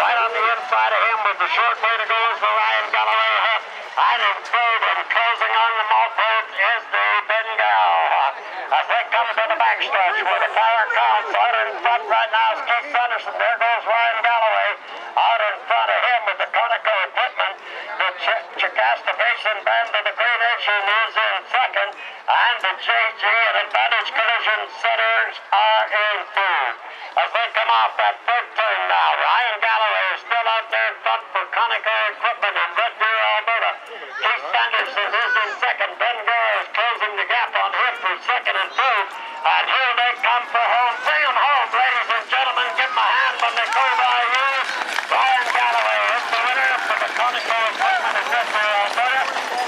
Right on the inside of him with the short way to go is the Ryan Galloway Huff. And in third and closing on the Maltburg is the Bengal. As they come to the backstretch where the power counts, out in front right now is Keith Sanderson. There goes Ryan Galloway. Out in front of him with the Conoco equipment. The Basin Band of the Nation is in second. And the JG and Advantage Collision Centers are in third. As they come off that third turn now, Ryan Galloway is still out there in front for Conoco equipment in Red Deer, Alberta. Keith Sanderson is in second. Ben Gareau is closing the gap on him for second and third. And here they come Thank you.